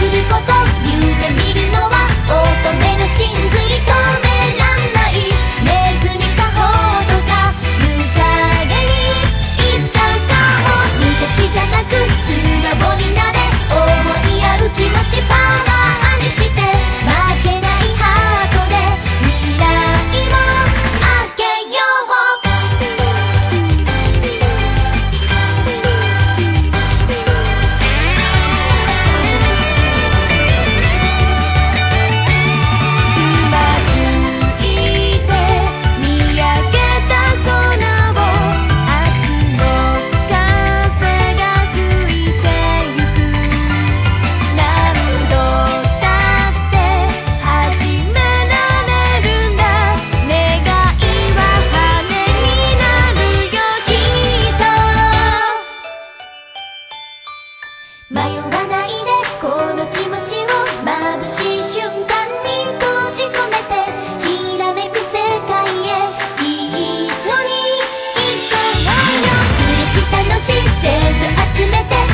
すること。言うてみるのは乙女の真髄。迷わないでこの気持ちを眩しい瞬間に閉じ込めてひらめく世界へ。一緒に行こうよ。嬉し楽しい全部集めて。